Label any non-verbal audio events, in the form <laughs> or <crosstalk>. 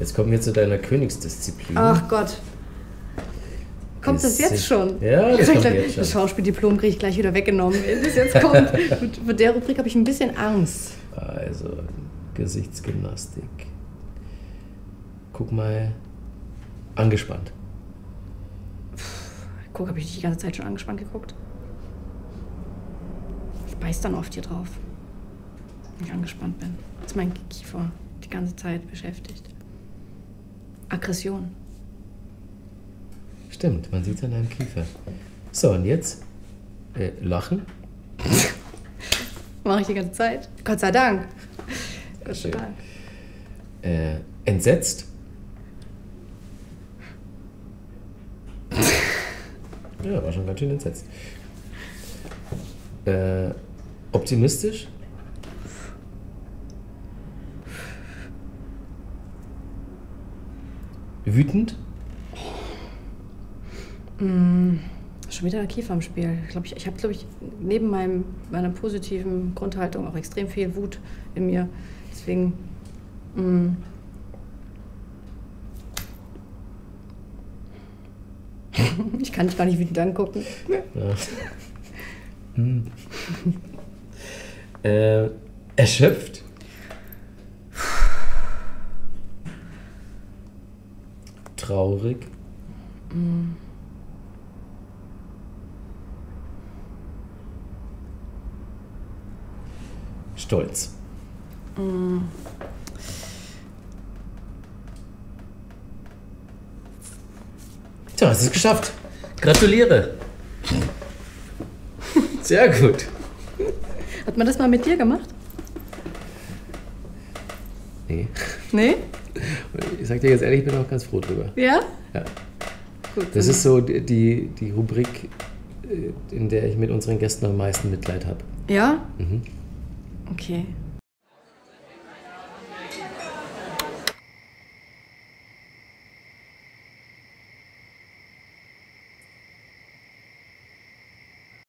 Jetzt kommen wir zu deiner Königsdisziplin. Ach Gott. Kommt das jetzt schon? Ja, das <laughs> kommt jetzt schon. Das Schauspieldiplom kriege ich gleich wieder weggenommen. Wenn das jetzt kommt. <laughs> Für der Rubrik habe ich ein bisschen Angst. Also, Gesichtsgymnastik. Guck mal. Angespannt. Guck, habe ich dich die ganze Zeit schon angespannt geguckt? Ich beiß dann oft hier drauf. Wenn ich angespannt bin. Das ist mein Kiefer die ganze Zeit beschäftigt. Aggression. Stimmt, man sieht es an deinem Kiefer. So, und jetzt? Äh, lachen? <laughs> Mache ich die ganze Zeit. Gott sei Dank. Gott sei. Dank. Äh, entsetzt? <laughs> Ja, war schon ganz schön entsetzt. Äh, optimistisch? Wütend? Schon wieder der Kiefer im Spiel. Ich glaube, ich, ich habe, glaube ich, neben meinem, meiner positiven Grundhaltung auch extrem viel Wut in mir. Deswegen. mm. <laughs> Ich kann dich gar nicht wütend angucken. Ja. Hm. äh, erschöpft? Traurig? Stolz. Tja, hast es geschafft. Gratuliere. Sehr gut. Hat man das mal mit dir gemacht? Nee. Nee? Ich sag dir jetzt ehrlich, ich bin auch ganz froh drüber. Ja? Ja. Gut. Das ist so die, die, Rubrik, äh, in der ich mit unseren Gästen am meisten Mitleid habe. Ja? Mhm. Okay.